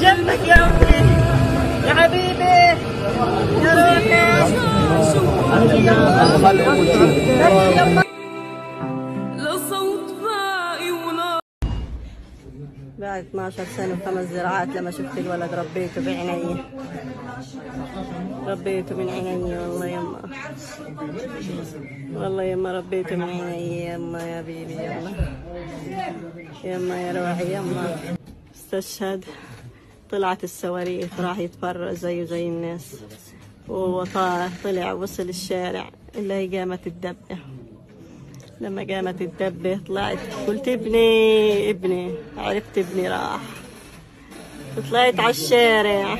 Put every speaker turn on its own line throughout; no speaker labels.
جنبك يا يا حبيبي يا روحي بعد 12 سنة وخمس زراعات لما شفت الولد ربيته بعيني ربيته من عيني والله والله يما ربيته من عيني يما يا بيبي يما يما يا روحي يما استشهد طلعت الصواريخ راح يتفرج زيه زي الناس. وهو طا- طلع وصل الشارع اللي هي قامت الدبة. لما قامت الدبة طلعت قلت ابني ابني عرفت ابني راح. طلعت على الشارع.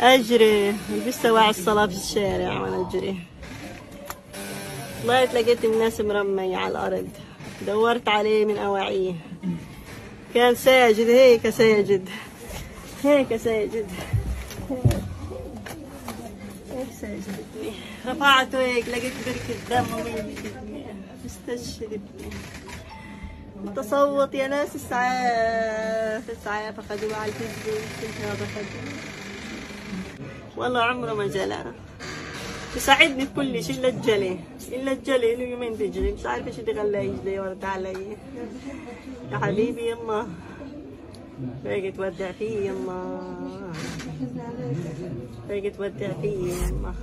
أجري لبست سواع الصلاة في الشارع وأنا أجري. طلعت لقيت الناس مرمية على الأرض. دورت عليه من أواعيه. كان ساجد. هيك ساجد. هيك ساجد. هيك ابني رفعته هيك لقيت بركة دم ومين استشهد ابني تصوت يا ناس اسعاف اسعاف اخذوه على الفيسبوك والله عمره ما جلى. يساعدني في كل شيء الا الجلي الا الجلي له يومين بيجري مش عارفه إيش خلاه يجري ورد علي يا حبيبي يما. باقي تودع فيه يما. باقي تودع فيه يما.